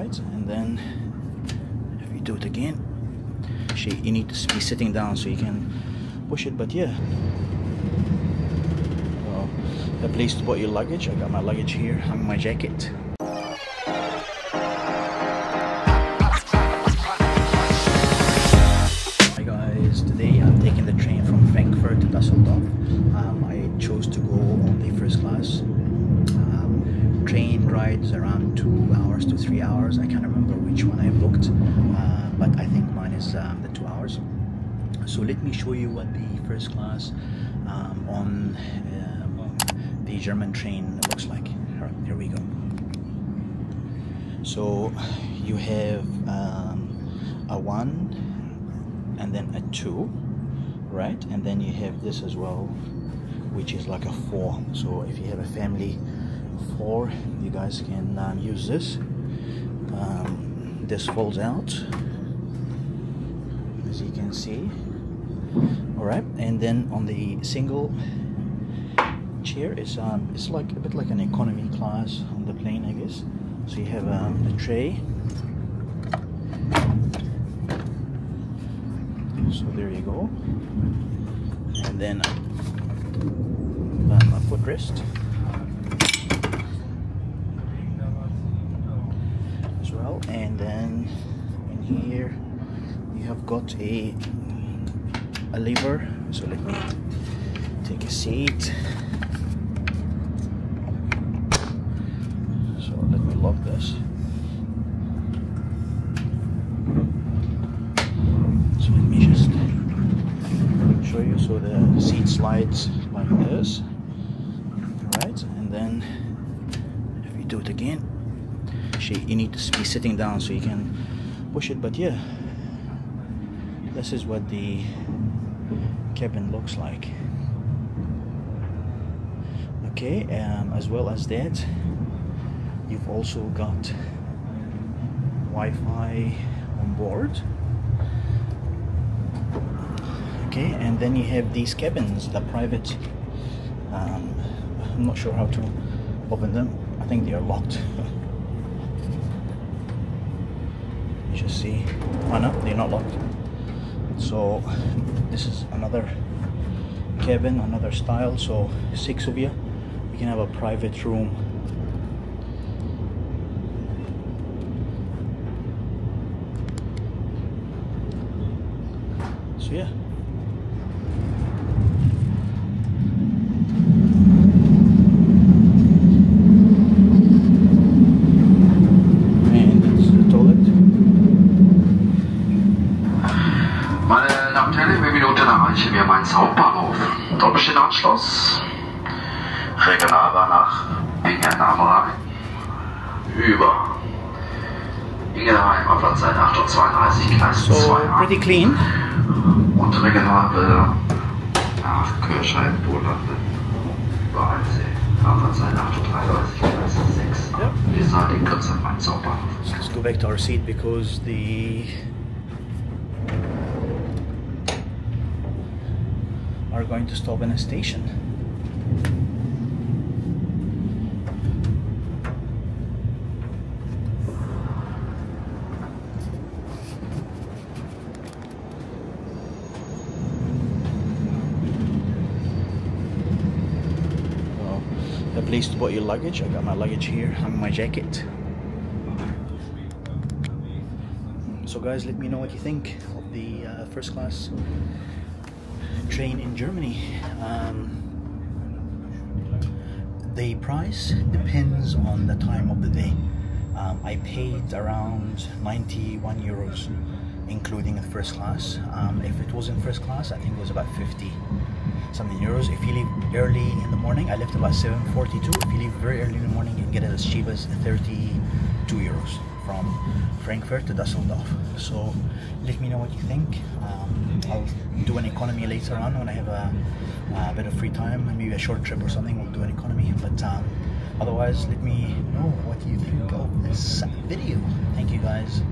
right and then if you do it again she, you need to be sitting down so you can push it but yeah. Well, a place to put your luggage. I got my luggage here hung my jacket rides around two hours to three hours. I can't remember which one I booked, uh, but I think mine is um, the two hours. So let me show you what the first class um, on um, the German train looks like. Alright, here we go. So you have um, a one and then a two right and then you have this as well which is like a four so if you have a family four. You guys can um, use this. Um, this folds out as you can see. All right and then on the single chair it's um it's like a bit like an economy class on the plane I guess. So you have um, a tray. So there you go. And then um, a footrest and then in here you have got a a lever so let me take a seat so let me lock this So let me just show you. So the seat slides like this, right? And then if you do it again, she, you need to be sitting down so you can push it. But yeah, this is what the cabin looks like. Okay, um, as well as that, you've also got Wi-Fi on board okay and then you have these cabins the private um, I'm not sure how to open them I think they are locked you just see oh no they're not locked. So this is another cabin another style. So six of you you can have a private room. So yeah Wenigen Minuten erreichen wir Mainz Hauptbahnhof. Dort besteht Anschluss. Regionalbahn nach Bingen am Rhein. Über Ingelheim auf Platzzeit 8.32 Uhr, Gleis So 2 an. pretty clean. Und Regionalbahn nach Kirchheim, Bolande. Über Alsee. Auf Platzzeit 8.33 Uhr, Gleis 6 an. Ja. Wir sind in Kürze Mainz Hauptbahnhof. So let's go back to our seat because the are going to stop in a station. Well, a place to put your luggage. I got my luggage here, hung my jacket. So guys, let me know what you think of the uh, first class train in Germany. Um, the price depends on the time of the day. Um, I paid around 91 euros, including the first class. Um, if it was in first class, I think it was about 50 something euros. If you leave early in the morning, I left about 7.42. If you leave very early in the morning, you can get it as cheap as 32 euros from Frankfurt to Dusseldorf. So let me know what you think. Um, I'll do an economy later on when I have a, a bit of free time, maybe a short trip or something. We'll do an economy. But um, otherwise, let me know what you think of this video. Thank you guys.